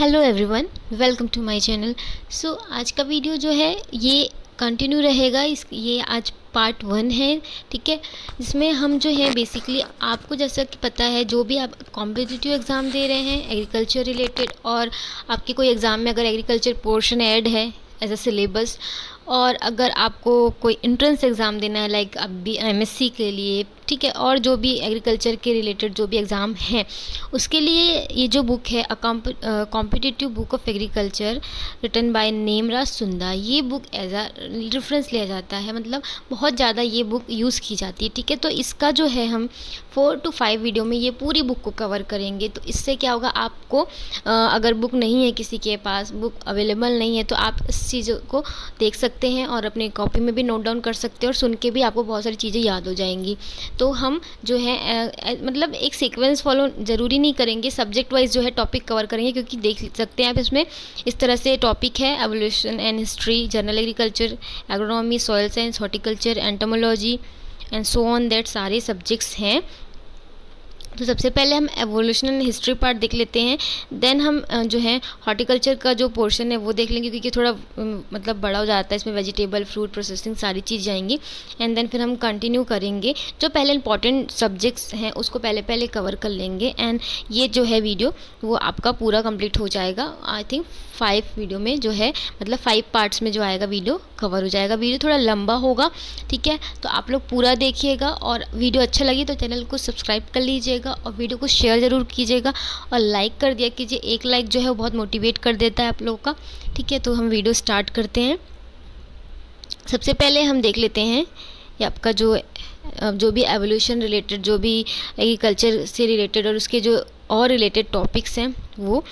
Hello everyone welcome to my channel so आज का video जो है, ये कंटिन्यू रहेगा। इस, ये आज पार्ट वन है, ठीक है? इसमें हम जो है बेसिकली आपको जैसा कि पता है, जो भी आप कॉम्पिटिटिव एग्ज़ाम दे रहे हैं एग्रीकल्चर रिलेटेड और आपके कोई एग्ज़ाम में अगर एग्रीकल्चर पोर्शन ऐड है एज अ सिलेबस और अगर आपको कोई इंट्रेंस एग्ज़ाम देना है लाइक अभी एमएससी के लिए ठीक है, और जो भी एग्रीकल्चर के रिलेटेड जो भी एग्ज़ाम हैं, उसके लिए ये जो बुक है competitive book of agriculture written by Nemraj Sunda ये बुक एज आ रेफरेंस लिया जाता है। मतलब बहुत ज़्यादा ये बुक यूज़ की जाती है, ठीक है? तो इसका जो है हम फोर टू फाइव वीडियो में ये पूरी बुक को कवर करेंगे। तो इससे क्या होगा, आपको अगर बुक नहीं है किसी के पास बुक अवेलेबल नहीं है तो आप इस चीज़ को देख सकते हैं और अपने कॉपी में भी नोट डाउन कर सकते हैं और सुन के भी आपको बहुत सारी चीज़ें याद हो जाएँगी। तो हम जो है मतलब एक सीक्वेंस फॉलो ज़रूरी नहीं करेंगे सब्जेक्ट वाइज जो है टॉपिक कवर करेंगे, क्योंकि देख सकते हैं आप इसमें, इस तरह से टॉपिक है evolution and history general agriculture agronomy soil science horticulture entomology and so on that सारे सब्जेक्ट्स हैं। तो सबसे पहले हम एवोल्यूशनल हिस्ट्री पार्ट देख लेते हैं। देन हम जो है हॉर्टिकल्चर का जो पोर्शन है, वो देख लेंगे क्योंकि थोड़ा मतलब बड़ा हो जाता है। इसमें वेजिटेबल फ्रूट प्रोसेसिंग सारी चीज़ जाएँगी। एंड देन फिर हम कंटिन्यू करेंगे। जो पहले इंपॉर्टेंट सब्जेक्ट्स हैं, उसको पहले पहले कवर कर लेंगे। एंड ये जो है वीडियो वो आपका पूरा कंप्लीट हो जाएगा। आई थिंक फाइव वीडियो में जो है मतलब फाइव पार्ट्स में जो आएगा वीडियो कवर हो जाएगा। वीडियो थोड़ा लंबा होगा, ठीक है? तो आप लोग पूरा देखिएगा। और वीडियो अच्छा लगी तो चैनल को सब्सक्राइब कर लीजिएगा। और वीडियो को शेयर ज़रूर कीजिएगा और लाइक कर दिया कीजिए। एक लाइक जो है वो बहुत मोटिवेट कर देता है आप लोगों का। ठीक है तो हम वीडियो स्टार्ट करते हैं। सबसे पहले हम देख लेते हैं ये आपका जो जो भी एवोल्यूशन रिलेटेड जो भी एग्रीकल्चर से रिलेटेड और उसके जो और रिलेटेड टॉपिक्स हैं वो।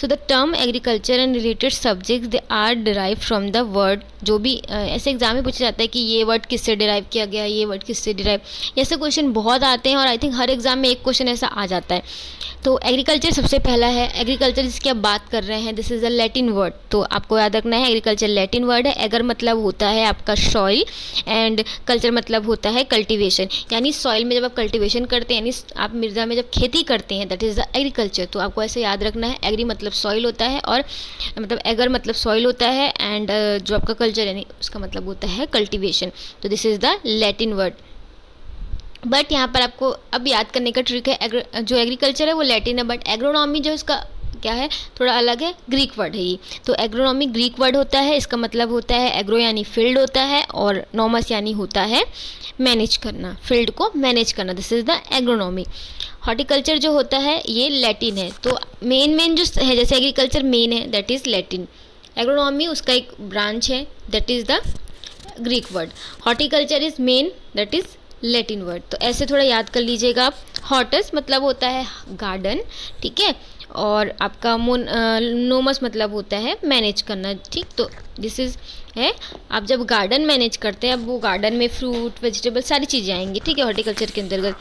So the term agriculture and related subjects they are derive from the word जो भी ऐसे एग्ज़ाम में पूछा जाता है कि ये वर्ड किससे डिराइव किया गया, ये वर्ड किससे डिराइव ऐसे क्वेश्चन बहुत आते हैं और आई थिंक हर एग्ज़ाम में एक क्वेश्चन ऐसा आ जाता है। तो एग्रीकल्चर सबसे पहला है। एग्रीकल्चर जिसकी आप बात कर रहे हैं this is a Latin word तो आपको याद रखना है एग्रीकल्चर लैटिन वर्ड है। एगर मतलब होता है आपका सॉइल एंड कल्चर मतलब होता है कल्टिवेशन यानी सॉइल में जब आप कल्टिवेशन करते हैं, यानी आप मिर्ज़ा में जब खेती करते हैं दैट इज़ द एग्रीकल्चर तो आपको ऐसे याद रखना है एग्री मतलब सॉइल होता है और मतलब एगर मतलब सॉइल होता है एंड जो आपका कल्चर यानी उसका मतलब होता है कल्टिवेशन तो this is the Latin word but यहाँ पर आपको अब याद करने का ट्रिक है जो एग्रीकल्चर है वो लैटिन है बट एग्रोनॉमी जो इसका क्या है? थोड़ा अलग है ग्रीक वर्ड है ये। तो एग्रोनॉमी ग्रीक वर्ड होता है, इसका मतलब होता है एग्रो यानी फ़ील्ड होता है और नॉमस यानी होता है मैनेज करना फ़ील्ड को मैनेज करना। This is the agronomy horticulture जो होता है, ये लैटिन है। तो मेन मेन जो है, जैसे एग्रीकल्चर मेन है दैट इज़ लैटिन एग्रोनॉमी उसका एक ब्रांच है that is the Greek word horticulture is main that is Latin word तो ऐसे थोड़ा याद कर लीजिएगा आप। हॉटस मतलब होता है गार्डन ठीक है? और आपका मोन नोमस मतलब होता है मैनेज करना, ठीक? तो दिस इज़ है? आप जब गार्डन मैनेज करते हैं, अब वो गार्डन में फ्रूट वेजिटेबल सारी चीज़ें आएँगी, ठीक है? हॉर्टिकल्चर के अंतर्गत।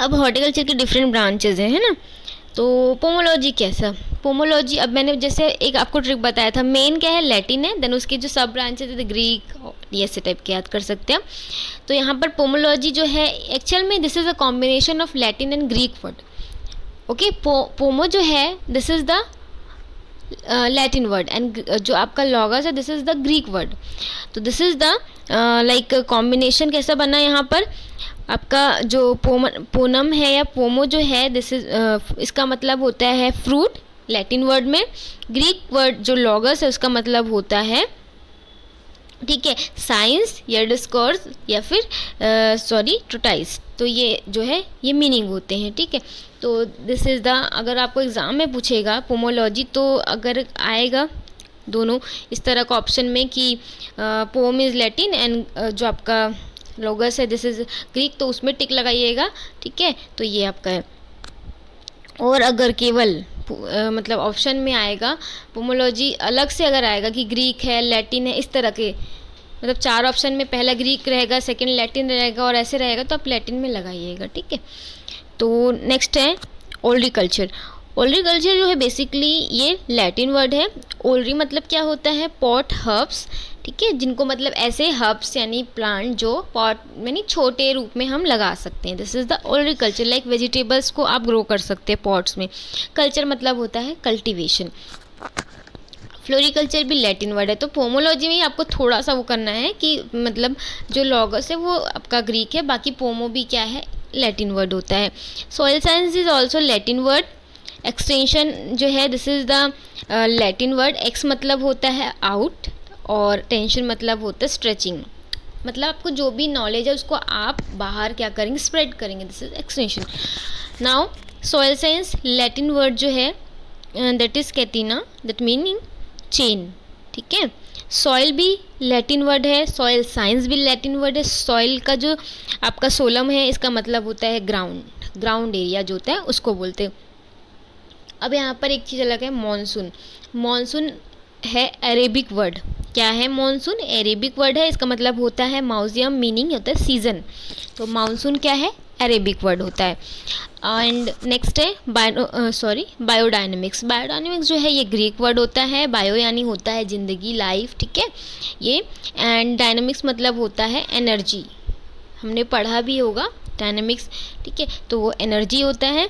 अब हॉर्टिकल्चर के डिफरेंट ब्रांचेज हैं, है ना? तो पोमोलॉजी कैसा? पोमोलॉजी अब मैंने जैसे एक आपको ट्रिक बताया था मेन क्या है? लैटिन है देन उसके जो सब ब्रांचेज है ग्रीक ये ऐसे टाइप के याद कर सकते हैं तो यहाँ पर पोमोलॉजी जो है एक्चुअल में this is a combination of Latin and Greek word okay pomo जो है this is the Latin word and जो आपका लॉगस है this is the Greek word तो this is the like combination कैसा बना यहाँ पर? आपका जो पोम पोनम है या पोमो जो है दिस इज़ uh, इसका मतलब होता है फ्रूट लैटिन वर्ड में. ग्रीक वर्ड जो लॉगस है उसका मतलब होता है ठीक है साइंस या डिस्कोर्स या फिर सॉरी uh, ट्रोटाइस तो ये जो है ये मीनिंग होते हैं ठीक है. तो दिस इज़ द अगर आपको एग्ज़ाम में पूछेगा पोमोलॉजी तो अगर आएगा दोनों, इस तरह का ऑप्शन में कि पोम इज़ लैटिन एंड जो आपका लोगस है दिस इज़ ग्रीक तो उसमें टिक लगाइएगा, ठीक है? तो ये आपका है। और अगर केवल मतलब ऑप्शन में आएगा पोमोलॉजी अलग से अगर आएगा कि ग्रीक है लैटिन है, इस तरह के मतलब चार ऑप्शन में पहला ग्रीक रहेगा सेकंड लैटिन रहेगा और ऐसे रहेगा तो आप लैटिन में लगाइएगा, ठीक है? तो नेक्स्ट है ओल्डिकल्चर ओलरीकल्चर जो है बेसिकली ये लैटिन वर्ड है. ओलरी मतलब क्या होता है? पॉट हर्ब्स ठीक है? जिनको मतलब ऐसे हर्ब्स यानी प्लांट जो पॉट यानी छोटे रूप में हम लगा सकते हैं. This is the olericulture like vegetables को आप ग्रो कर सकते हैं पॉट्स में. कल्चर मतलब होता है कल्टिवेशन फ्लोरिकल्चर भी लैटिन वर्ड है. तो पोमोलॉजी में आपको थोड़ा सा वो करना है कि मतलब जो लॉगस है वो आपका ग्रीक है. बाकी पोमो भी क्या है? लैटिन वर्ड होता है. Soil science is also Latin word extension जो है this is the Latin word ex मतलब होता है आउट और टेंशन मतलब होता है स्ट्रेचिंग मतलब आपको जो भी नॉलेज है, उसको आप बाहर क्या करेंगे? स्प्रेड करेंगे. This is extension now soil science Latin word जो है that is catena that meaning chain ठीक है? सॉइल भी लैटिन वर्ड है सॉइल साइंस भी लैटिन वर्ड है। सॉइल का जो आपका सोलम है, इसका मतलब होता है ग्राउंड ग्राउंड एरिया जो होता है, उसको बोलते हैं। अब यहाँ पर एक चीज़ अलग है मानसून मानसून है अरेबिक वर्ड क्या है मानसून अरेबिक वर्ड है, इसका मतलब होता है माउजियम मीनिंग होता है सीज़न तो मानसून क्या है? अरेबिक वर्ड होता है। एंड नेक्स्ट है बायो सॉरी बायोडायनेमिक्स बायोडायनेमिक्स जो है, ये ग्रीक वर्ड होता है बायो यानी होता है ज़िंदगी लाइफ ठीक है? ये एंड डायनेमिक्स मतलब होता है एनर्जी हमने पढ़ा भी होगा डायनेमिक्स ठीक है? तो वो एनर्जी होता है।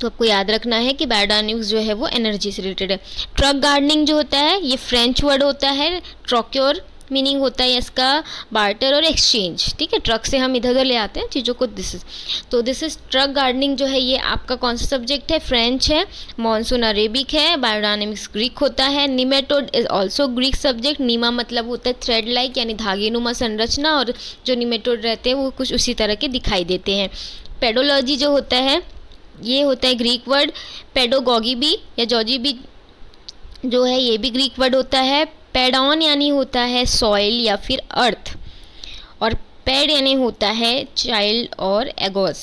तो आपको याद रखना है कि बायोडायनिक्स जो है, वो एनर्जी से रिलेटेड है। ट्रक गार्डनिंग जो होता है, ये फ्रेंच वर्ड होता है ट्रॉक्योर मीनिंग होता है इसका बार्टर और एक्सचेंज ठीक है? ट्रक से हम इधर उधर ले आते हैं चीज़ों को। दिस इज़ तो दिस इज़ ट्रक गार्डनिंग जो है, ये आपका कौन सा सब्जेक्ट है? फ्रेंच है मानसून अरेबिक है बायोडायनेमिक्स ग्रीक होता है nematode is also Greek subject nema मतलब होता है थ्रेड लाइक यानी धागे नुमा संरचना, और जो निमेटोड रहते हैं, वो कुछ उसी तरह के दिखाई देते हैं। पेडोलॉजी जो होता है, ये होता है ग्रीक वर्ड पेडोगॉगी भी या जॉजी भी जो है, ये भी ग्रीक वर्ड होता है। पेडॉन यानी होता है सॉइल या फिर अर्थ और पेड यानी होता है चाइल्ड और एगोस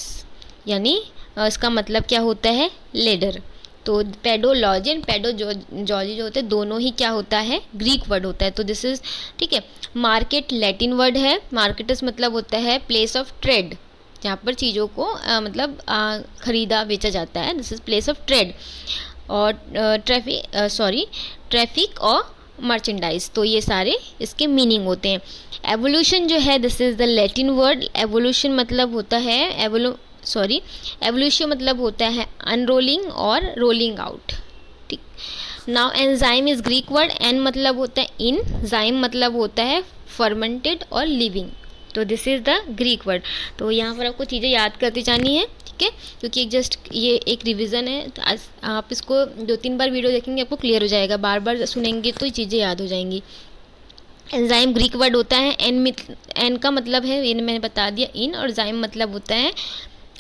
यानी इसका मतलब क्या होता है? लेडर तो पेडोलॉजी एंड पेडोजॉजी जो होते हैं दोनों ही क्या होता है? ग्रीक वर्ड होता है। तो दिस इज़ ठीक है मार्केट लैटिन वर्ड है। मार्केटस मतलब होता है प्लेस ऑफ़ ट्रेड जहाँ पर चीज़ों को आ, मतलब आ, ख़रीदा बेचा जाता है। This is place of trade और ट्रैफ़िक सॉरी ट्रैफ़िक और मर्चेंडाइज तो ये सारे इसके मीनिंग होते हैं। एवोल्यूशन जो है this is the Latin word evolution मतलब होता है एवोलो सॉरी एवोल्यूशन मतलब होता है अनरोलिंग और रोलिंग आउट ठीक। Now enzyme is Greek word en मतलब होता है इन जाइम मतलब होता है फर्मेंटेड और लिविंग तो this is the Greek word तो यहाँ पर आपको चीज़ें याद करती जानी है। है क्योंकि जस्ट ये एक रिवीजन है तो आज आप इसको दो तीन बार वीडियो देखेंगे, आपको क्लियर हो जाएगा। बार बार सुनेंगे तो ये चीज़ें याद हो जाएँगी। एंजाइम ग्रीक वर्ड होता है एन एन का मतलब है, ये मैंने बता दिया इन और जाइम मतलब होता है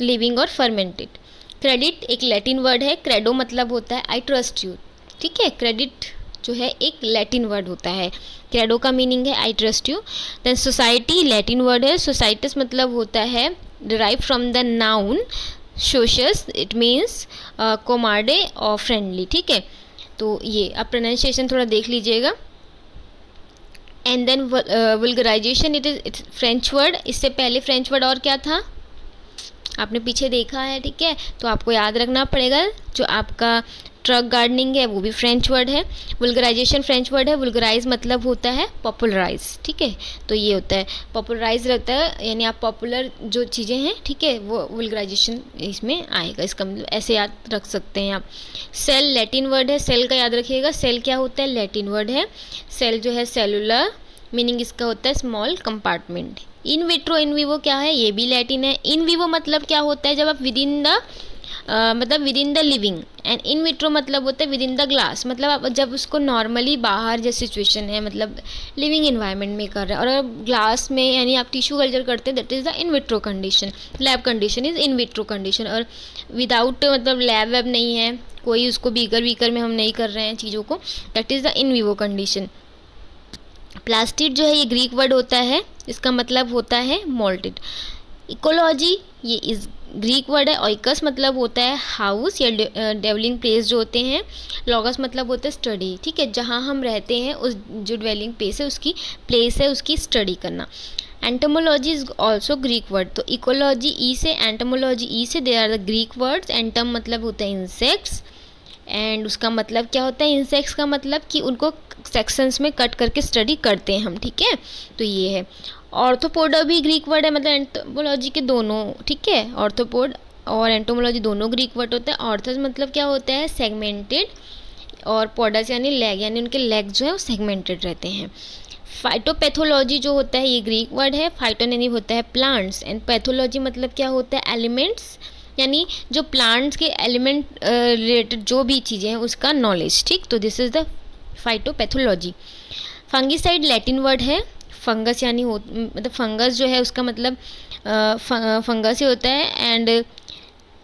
लिविंग और फर्मेंटेड क्रेडिट एक लैटिन वर्ड है क्रेडो मतलब होता है आई ट्रस्ट यू ठीक है? क्रेडिट जो है, एक लैटिन वर्ड होता है। क्रेडो का मीनिंग है I trust you then society Latin word है सोसाइटिस मतलब होता है derive from the noun socius it means comrade और फ्रेंडली ठीक है? तो ये, आप प्रोनाउंसिएशन थोड़ा देख लीजिएगा। And then vulgarisation it is it French word इससे पहले फ्रेंच वर्ड और क्या था? आपने पीछे देखा है, ठीक है? तो आपको याद रखना पड़ेगा, जो आपका ट्रक गार्डनिंग है, वो भी फ्रेंच वर्ड है। वुलगराइजेशन फ्रेंच वर्ड है। वुलगराइज मतलब होता है पॉपुलराइज ठीक है? तो ये होता है। पॉपुलराइज रहता है, यानी आप पॉपुलर जो चीज़ें हैं, ठीक है, वो वुलगराइजेशन इसमें आएगा। इसका मतलब ऐसे याद रख सकते हैं आप। सेल लैटिन वर्ड है सेल का याद रखिएगा। सेल क्या होता है? लैटिन वर्ड है। सेल जो है सेलुलर मीनिंग इसका होता है small compartment in vitro in vivo क्या है? ये भी लैटिन है। इन वीवो मतलब क्या होता है? जब आप विद इन द मतलब within the living and in vitro मतलब होता है विद इन द ग्लास मतलब आप जब उसको नॉर्मली बाहर जैसे सिचुएशन है मतलब लिविंग इन्वायरमेंट में कर रहे हैं, और ग्लास में यानी आप टिश्यू कल्चर करते हैं that is the in vitro condition lab condition is in vitro condition और विदाउट मतलब लैब वैब नहीं है, कोई उसको बीकर वीकर में हम नहीं कर रहे हैं चीज़ों को that is the in vivo condition plastic जो है, ये ग्रीक वर्ड होता है, इसका मतलब होता है मोल्टेड इकोलॉजी ये इस ग्रीक वर्ड है ऑइकस मतलब होता है हाउस या डेवलिंग प्लेस जो होते हैं। लॉगस मतलब होता है स्टडी ठीक है? जहाँ हम रहते हैं, उस जो डेवलिंग प्लेस है, उसकी प्लेस है, उसकी स्टडी करना। Entomology is also Greek word तो इकोलॉजी ई से एंटमोलॉजी ई से they are the Greek words entom मतलब होता है इंसेक्ट्स एंड उसका मतलब क्या होता है? इंसेक्ट्स का मतलब कि उनको सेक्शंस में कट करके स्टडी करते हैं हम, ठीक है? तो ये है। ऑर्थोपोडा भी ग्रीक वर्ड है मतलब एंटोमोलॉजी के दोनों, ठीक है? ऑर्थोपोड और एंटोमोलॉजी दोनों ग्रीक वर्ड होते हैं। ऑर्थस मतलब क्या होता है? सेगमेंटेड और पोडस यानी लेग यानी उनके लेग जो है, वो सेगमेंटेड रहते हैं। फाइटोपैथोलॉजी जो होता है, ये ग्रीक वर्ड है। फाइटोन यानी होता है प्लांट्स एंड पैथोलॉजी मतलब क्या होता है? एलिमेंट्स यानी जो प्लांट्स के एलिमेंट रिलेटेड जो भी चीज़ें हैं, उसका नॉलेज ठीक? तो this is the phytopathology fungicide Latin word है। फंगस यानी हो मतलब फंगस जो है उसका मतलब फंगस ही होता है एंड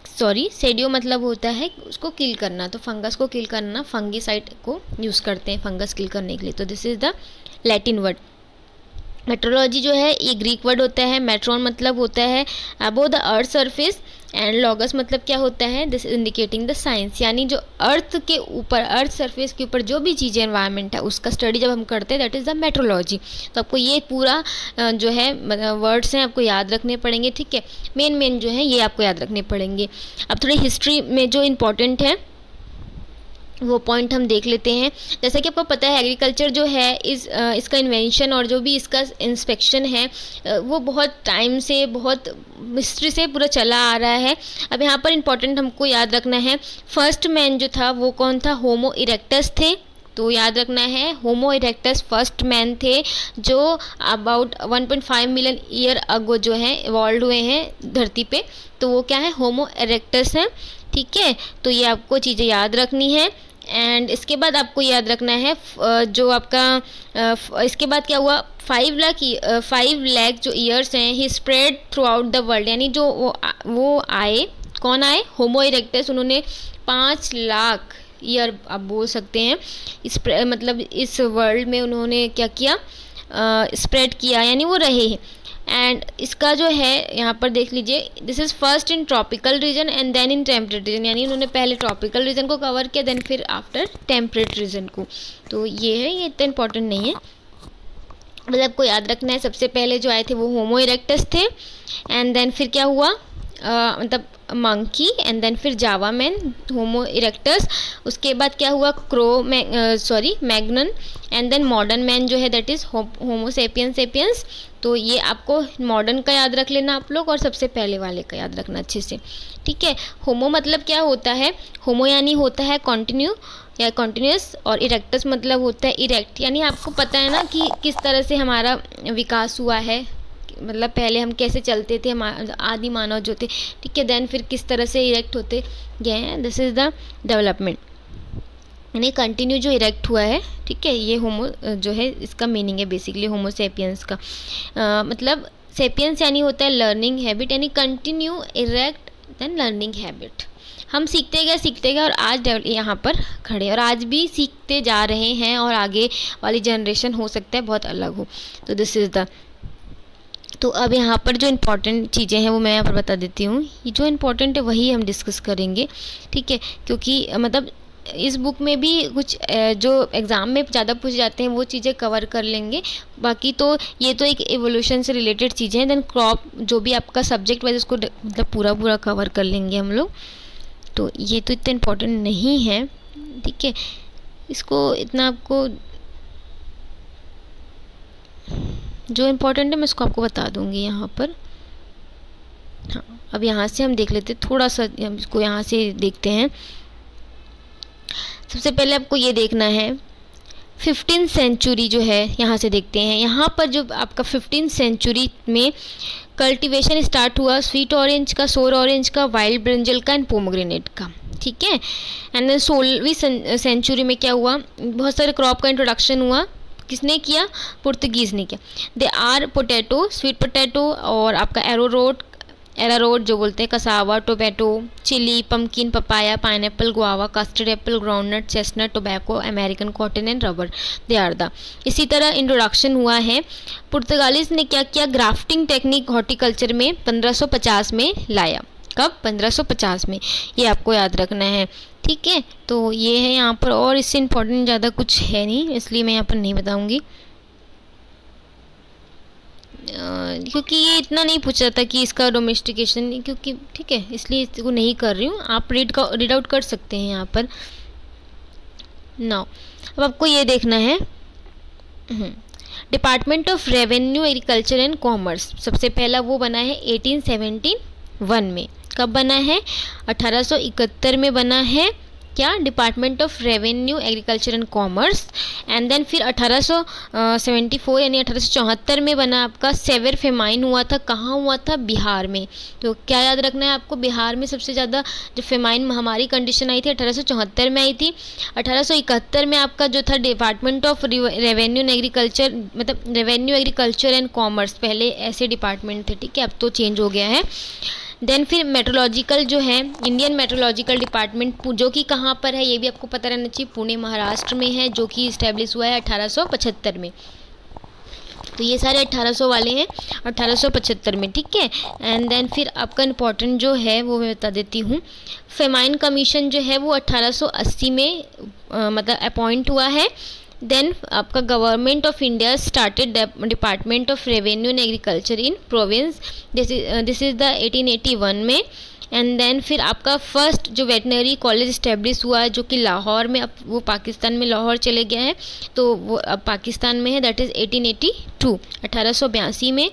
सॉरी सेडियो मतलब होता है उसको किल करना। तो फंगस को किल करना, फंगिसाइड को यूज़ करते हैं फंगस किल करने के लिए। तो this is the Latin word meteorology जो है, ये ग्रीक वर्ड होता है। मेट्रोन मतलब होता है। Above the earth surface and logos मतलब क्या होता है? दिस इंडिकेटिंग द साइंस यानी जो अर्थ के ऊपर अर्थ सरफेस के ऊपर जो भी चीज़ें एनवायरनमेंट है, उसका स्टडी जब हम करते हैं दैट इज़ द मेट्रोलॉजी तो आपको ये पूरा जो है वर्ड्स हैं, आपको याद रखने पड़ेंगे, ठीक है? मेन मेन जो है, ये आपको याद रखने पड़ेंगे. अब थोड़ी हिस्ट्री में जो इंपॉर्टेंट है वो पॉइंट हम देख लेते हैं। जैसा कि आपको पता है एग्रीकल्चर जो है, इस इसका इन्वेंशन और जो भी इसका इंस्पेक्शन है वो बहुत टाइम से, बहुत मिस्ट्री से पूरा चला आ रहा है। अब यहाँ पर इम्पोर्टेंट हमको याद रखना है फ़र्स्ट मैन जो था, वो कौन था? होमो इरेक्टस थे। तो याद रखना है होमो इरेक्टस फ़र्स्ट मैन थे, जो अबाउट 1.5 मिलियन ईयर अगो जो है इवॉल्व हुए हैं धरती पे। तो वो क्या है? होमो इरेक्टस हैं। ठीक है? तो ये आपको चीज़ें याद रखनी है। एंड इसके बाद आपको याद रखना है जो आपका इसके बाद क्या हुआ? फाइव लाख फाइव लैख जो ईयर्स हैं he spread throughout the world यानी जो वो आए, कौन आए? होमो इरेक्टस उन्होंने पाँच लाख ईयर आप बोल सकते हैं मतलब इस वर्ल्ड में उन्होंने क्या किया? स्प्रेड किया. यानी वो रहे हैं। एंड इसका जो है, यहाँ पर देख लीजिए this is first in tropical region and then in temperate region यानी उन्होंने पहले ट्रॉपिकल रीजन को कवर किया देन फिर आफ्टर टेम्परेट रीजन को. तो ये है, ये इतना इंपॉर्टेंट नहीं है. मतलब आपको याद रखना है, सबसे पहले जो आए थे वो होमो इरेक्टस थे. एंड देन फिर क्या हुआ? मतलब मंकी एंड देन फिर जावा मैन होमो इरेक्टस उसके बाद क्या हुआ? Cro sorry Magnon and then modern man जो है that is Homo sapiens sapiens तो ये आपको मॉडर्न का याद रख लेना आप लोग और सबसे पहले वाले का याद रखना अच्छे से। ठीक है? होमो मतलब क्या होता है? होमो यानी होता है कॉन्टिन्यू या कॉन्टिन्यूस और इरेक्टस मतलब होता है इरेक्ट यानी आपको पता है ना कि किस तरह से हमारा विकास हुआ है मतलब पहले हम कैसे चलते थे आदि मानव जो थे। ठीक है? देन फिर किस तरह से इरेक्ट होते गए हैं? दिस इज़ द डेवलपमेंट यानी कंटिन्यू जो इरेक्ट हुआ है ठीक है ये होमो जो है इसका मीनिंग है बेसिकली होमोसेपियंस का। आ, मतलब सेपियंस यानी होता है लर्निंग हैबिट यानी continue erect then learning habit हम सीखते गए सीखते गए और आज यहाँ पर खड़े और आज भी सीखते जा रहे हैं और आगे वाली जनरेशन हो सकता है बहुत अलग हो। तो दिस इज़ द तो अब यहाँ पर जो इम्पोर्टेंट चीज़ें हैं वो मैं यहाँ पर बता देती हूँ। ये जो इम्पोर्टेंट है वही हम डिस्कस करेंगे ठीक है क्योंकि मतलब इस बुक में भी कुछ जो एग्ज़ाम में ज़्यादा पूछ जाते हैं, वो चीज़ें कवर कर लेंगे। बाकी तो ये तो एक एवोल्यूशन से रिलेटेड चीज़ें हैं। देन क्रॉप जो भी आपका सब्जेक्ट वाइज उसको मतलब पूरा पूरा कवर कर लेंगे हम लोग। तो ये तो इतना इम्पोर्टेंट नहीं है। ठीक है? इसको इतना आपको, जो इम्पोर्टेंट है मैं इसको आपको बता दूँगी यहाँ पर। हाँ अब यहाँ से हम देख लेते थोड़ा सा इसको यहाँ से देखते हैं। सबसे पहले आपको ये देखना है। फिफ्टीन सेंचुरी जो है, यहाँ से देखते हैं। यहाँ पर जो आपका फिफ्टीन सेंचुरी में कल्टीवेशन स्टार्ट हुआ, स्वीट ऑरेंज का, सोर ऑरेंज का, वाइल्ड ब्रिंजल का एंड पोमोग्रेनेट का। ठीक है? एंड सोलहवीं सेंचुरी में क्या हुआ? बहुत सारे क्रॉप का इंट्रोडक्शन हुआ। किसने किया? पुर्तगीज़ ने किया। They are potato sweet potato और आपका एरो रोड एरा रोड जो बोलते हैं, cassava, tomato, chilli pumpkin papaya pineapple guava custard apple groundnut chestnut tobacco American cotton and rubber they are the इसी तरह इंट्रोडक्शन हुआ है। पुर्तगालीज ने क्या किया? ग्राफ्टिंग टेक्निक हॉर्टिकल्चर में 1550 में लाया। कब? 1550 में। ये आपको याद रखना है। ठीक है? तो ये है यहाँ पर और इससे इम्पोर्टेंट ज़्यादा कुछ है नहीं, इसलिए मैं यहाँ पर नहीं बताऊँगी। क्योंकि ये इतना नहीं पूछा था कि इसका डोमेस्टिकेशन क्योंकि ठीक है, इसलिए इसको नहीं कर रही हूँ। आप रीड का रीड आउट कर सकते हैं यहाँ पर। नाउ अब आपको ये देखना है। Department of revenue agriculture and commerce सबसे पहला वो बना है एटीन सेवेंटीन वन में। कब बना है? 1871 में बना है। क्या department of revenue agriculture and commerce and then फिर 1874 यानी अठारह सौ चौहत्तर में बना आपका सेवर फेमाइन हुआ था। कहाँ हुआ था? बिहार में। तो क्या याद रखना है आपको? बिहार में सबसे ज़्यादा जो फेमाइन महामारी कंडीशन आई थी, अठारह सौ चौहत्तर में आई थी। अठारह सौ इकहत्तर में आपका जो था department of revenue and agriculture मतलब रेवेन्यू एग्रीकल्चर एंड कॉमर्स पहले ऐसे डिपार्टमेंट थे, ठीक है? अब तो चेंज हो गया है। देन फिर मेट्रोलॉजिकल जो है इंडियन मेट्रोलॉजिकल डिपार्टमेंट जो कि कहाँ पर है ये भी आपको पता रहना चाहिए पुणे महाराष्ट्र में है जो कि इस्टेब्लिश हुआ है अठारह में। तो ये सारे 1800 वाले हैं 1875 में ठीक है? एंड देन फिर आपका इम्पोर्टेंट जो है वो मैं बता देती हूँ। फेमाइन कमीशन जो है वो 1880 में आ, मतलब अपॉइंट हुआ है। देन आपका government of India started department of revenue and agriculture in province this is this is the 1881 में. एंड देन फिर आपका फ़र्स्ट जो वेटनरी कॉलेज इस्टेब्लिश हुआ है जो कि लाहौर में अब वो पाकिस्तान में लाहौर चले गया है तो वो अब पाकिस्तान में है दैट इज़ 1882 1882 में.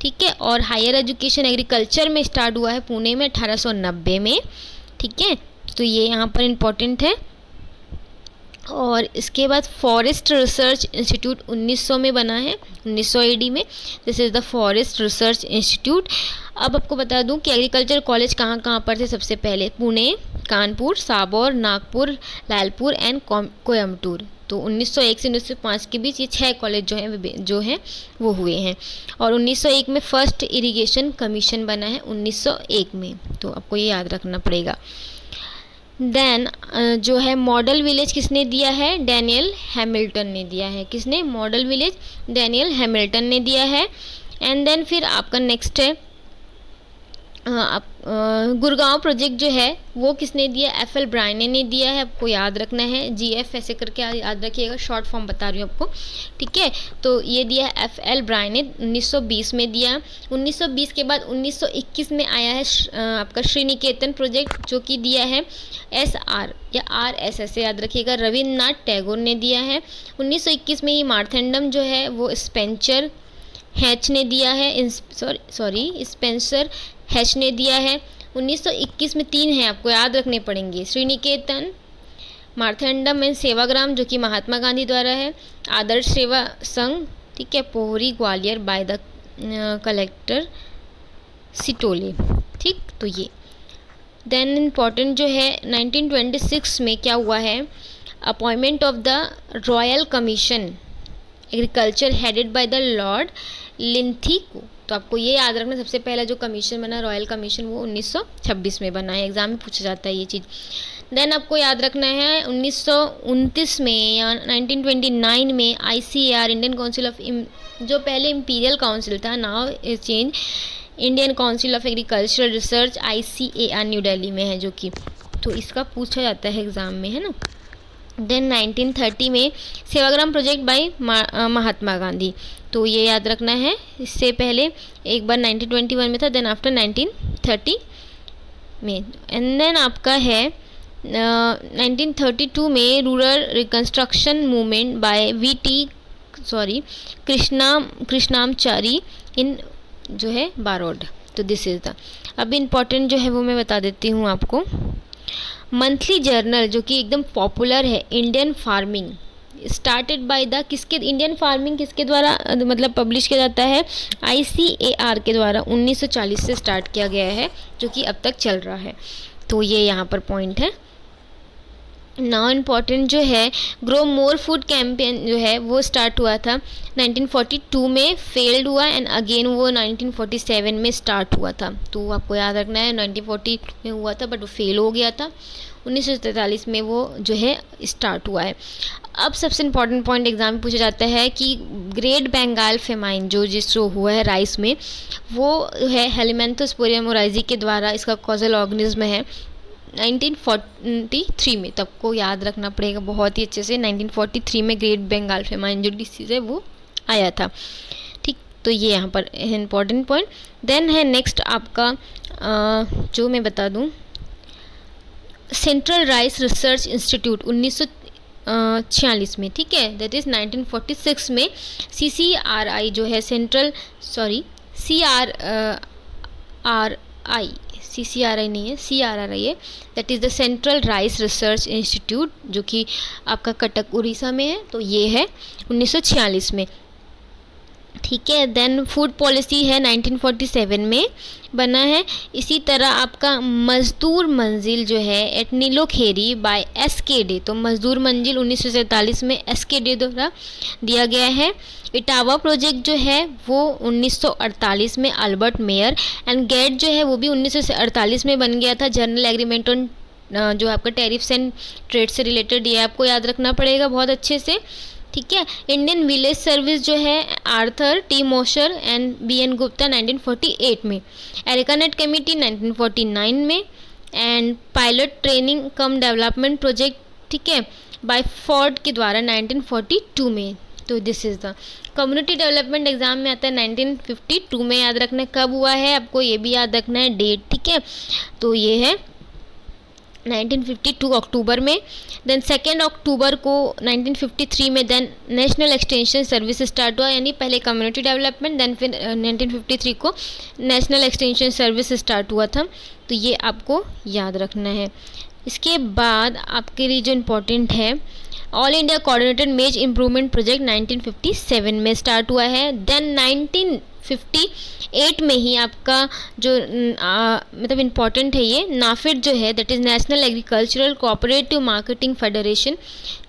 ठीक है? और हायर एजुकेशन एग्रीकल्चर में स्टार्ट हुआ है पुणे में 1890 में. ठीक है? तो ये यहाँ पर इम्पोर्टेंट है. और इसके बाद फॉरेस्ट रिसर्च इंस्टीट्यूट 1900 में बना है 1900 एडी में। This is the forest research institute अब आपको बता दूँ कि एग्रीकल्चर कॉलेज कहाँ कहाँ पर थे सबसे पहले? पुणे, कानपुर, साबौर, नागपुर, लालपुर एंड कोयम्बटूर तो 1901 से 1905 के बीच ये छः कॉलेज जो हैं जो हैं, वो हुए हैं। और 1901 में फ़र्स्ट इरिगेशन कमीशन बना है 1901 में। तो आपको ये याद रखना पड़ेगा। देन जो है मॉडल विलेज किसने दिया है? डैनियल हैमिल्टन ने दिया है। किसने? मॉडल विलेज डैनियल हैमिल्टन ने दिया है। एंड देन फिर आपका नेक्स्ट है। गुड़गांव प्रोजेक्ट जो है, वो किसने दिया? एफ़ एल ब्रायने ने दिया है, आपको याद रखना है। जी एफ़ ऐसे करके याद रखिएगा शॉर्ट फॉर्म बता रही हूँ आपको। ठीक है? तो ये दिया है एफ़ एल ब्रायने 1920 में दिया। 1920 के बाद 1921 में आया है आपका श्रीनिकेतन प्रोजेक्ट जो कि दिया है एस आर या आर एस ऐसे याद रखिएगा, रविन्द्रनाथ टैगोर ने दिया है। उन्नीस सौ इक्कीस में ही मार्थेंडम जो है, वो स्पेंचर हैच ने दिया है। सॉरी सॉरी स्पेंसर हैच ने दिया है। 1921 में तीन हैं, आपको याद रखने पड़ेंगे। श्रीनिकेतन, मार्थंडम एंड सेवाग्राम, जो कि महात्मा गांधी द्वारा है। आदर्श सेवा संघ, ठीक है, Pohri Gwalior by the collector सिटोले, ठीक तो ये। देन इंपॉर्टेंट जो है 1926 में क्या हुआ है? Appointment of the royal commission agriculture headed by the lord लिंथी को तो आपको ये याद रखना, सबसे पहला जो कमीशन बना रॉयल कमीशन वो 1926 में बना है। एग्ज़ाम में पूछा जाता है ये चीज़। देन आपको याद रखना है, उन्नीस सौ उनतीस में या 1929 में आईसीएआर इंडियन काउंसिल ऑफ़ जो पहले इम्पीरियल काउंसिल था is change Indian council of agricultural research ICAR new Delhi में है जो कि। तो इसका पूछा जाता है एग्ज़ाम में, है ना? देन 1930 में सेवाग्राम प्रोजेक्ट बाय महात्मा गांधी। तो ये याद रखना है। इससे पहले एक बार 1921 में था देन आफ्टर 1930 में। एंड देन आपका है uh, 1932 में rural reconstruction movement by V T sorry Krishna Krishnamachari in जो है बारोड। तो दिस इज़ द अब इंपॉर्टेंट जो है वो मैं बता देती हूँ आपको। मंथली जर्नल जो कि एकदम पॉपुलर है Indian farming started by the किसके इंडियन फ़ार्मिंग किसके द्वारा मतलब पब्लिश किया जाता है? आईसीएआर के द्वारा 1940 से स्टार्ट किया गया है, जो कि अब तक चल रहा है. तो ये यहाँ पर पॉइंट है. नाउ इंपॉर्टेंट जो है ग्रो मोर फ़ूड कैंपेन जो है, वो स्टार्ट हुआ था। 1942 में फेल्ड हुआ एंड अगेन वो 1947 में स्टार्ट हुआ था। तो आपको याद रखना है 1940 में हुआ था बट वो फेल हो गया था। 1943 में वो जो है स्टार्ट हुआ है। अब सबसे इंपॉर्टेंट पॉइंट एग्ज़ाम में पूछा जाता है कि ग्रेट बंगाल फेमाइन जो जिस हुआ है राइस में, वो है हेलिमेंथोस्पोरियम ओराइजी के द्वारा इसका कॉजल ऑर्गेनिज्म है। 1943 में तब को याद रखना पड़ेगा बहुत ही अच्छे से 1943 में ग्रेट बंगाल फेमाइन जो डिसीज़ है वो आया था। ठीक तो ये यहाँ पर इंपॉर्टेंट पॉइंट देन है नेक्स्ट आपका आ, जो मैं बता दूँ सेंट्रल राइस रिसर्च इंस्टीट्यूट उन्नीस छियालीस में ठीक है? दैट इज़ 1946 में सी सी आर आई जो है central sorry C R R I C C R I नहीं है सी आर आर आई है. That is the central rice research institute जो कि आपका कटक, उड़ीसा में है तो ये है. 1946 में. ठीक है देन फ़ूड पॉलिसी है 1947 में, बना है। इसी तरह आपका मजदूर मंजिल जो है at Nilokheri by S K Dey तो मजदूर मंजिल उन्नीस सौ सैंतालीस में एस के डे द्वारा दिया गया है। इटावा प्रोजेक्ट जो है, वो 1948 में अल्बर्ट मेयर एंड गेट जो है, वो भी 1948 में बन गया था। जर्नल एग्रीमेंट ऑन जो आपका टेरिफ्स एंड ट्रेड से रिलेटेड ये आपको याद रखना पड़ेगा बहुत अच्छे से। ठीक है? इंडियन विलेज सर्विस जो है Arthur T Mosher and B N Gupta 1948 में। एरिकानेट कमेटी 1949 में। And pilot training cum development project ठीक है? बाय फोर्ड के द्वारा 1942 में। तो this is the community development exam में आता है 1952 में याद रखना कब हुआ है? आपको ये भी याद रखना है डेट ठीक है? तो ये है। 1952 अक्टूबर में देन सेकेंड अक्टूबर को 1953 में then national extension service start हुआ, यानी पहले कम्युनिटी डेवलपमेंट देन फिर 1953 को नेशनल एक्सटेंशन सर्विस स्टार्ट हुआ था। तो ये आपको याद रखना है। इसके बाद आपके लिए जो इम्पोर्टेंट है all India coordinated maize improvement project 1957 में स्टार्ट हुआ है। देन 1958 में ही आपका जो आ, मतलब इंपॉर्टेंट है ये। नाफिड जो है that is national agricultural cooperative marketing federation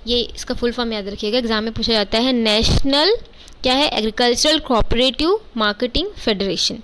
ये इसका फुल फॉर्म याद रखिएगा। एग्ज़ाम में पूछा जाता है नेशनल क्या है? एग्रीकल्चरल कोऑपरेटिव मार्केटिंग फेडरेशन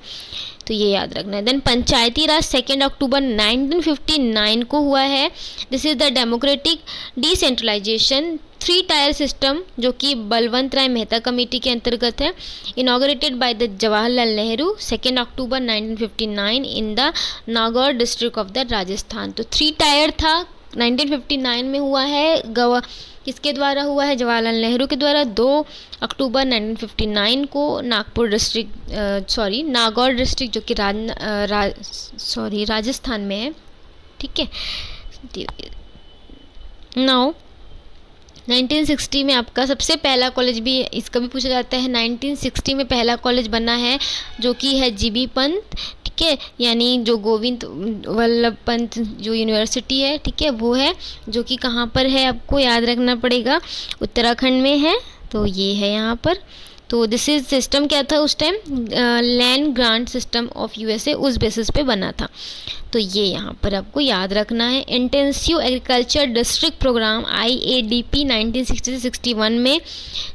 तो ये याद रखना है। देन पंचायती राज सेकेंड अक्टूबर 1959 को हुआ है। This is the democratic decentralization three tier system जो कि बलवंत राय मेहता कमेटी के अंतर्गत है। Inaugurated by the Jawaharlal Nehru second October 1959 in the Nagaur district of the Rajasthan तो थ्री टायर था 1959 में हुआ है गवा किसके द्वारा हुआ है? जवाहरलाल नेहरू के द्वारा। दो अक्टूबर 1959 को Nagpur district sorry Nagaur district जो कि राज रा, सॉरी राजस्थान में है। ठीक है? नाउ 1960 में आपका सबसे पहला कॉलेज भी इसका भी पूछा जाता है। 1960 में पहला कॉलेज बना है जो कि है जीबी पंत। ठीक है यानी जो गोविंद वल्लभ पंत जो यूनिवर्सिटी है, ठीक है, वो है, जो कि कहाँ पर है, आपको याद रखना पड़ेगा, उत्तराखंड में है तो ये है यहाँ पर। तो दिस इज़ सिस्टम क्या था उस time land grant system of USA उस बेसिस पे बना था। तो ये यहाँ पर आपको याद रखना है। Intensive agriculture district program I A D P nineteen sixty one में।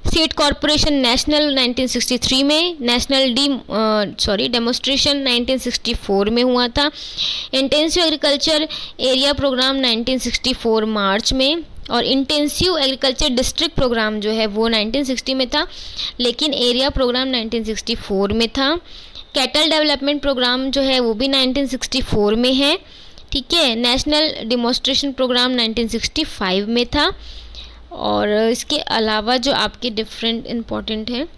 स्टेट कॉरपोरेशन नेशनल 1963 में। नेशनल डी सॉरी डेमोस्ट्रेशन 1964 में हुआ था। Intensive agriculture area program 1964 March में। और इंटेंसिव एग्रीकल्चर डिस्ट्रिक्ट प्रोग्राम जो है, वो 1960 में था, लेकिन एरिया प्रोग्राम 1964 में था। कैटल डेवलपमेंट प्रोग्राम जो है, वो भी 1964 में है, ठीक है? नेशनल डिमोस्ट्रेशन प्रोग्राम 1965 में था। और इसके अलावा जो आपके डिफरेंट इम्पोर्टेंट हैं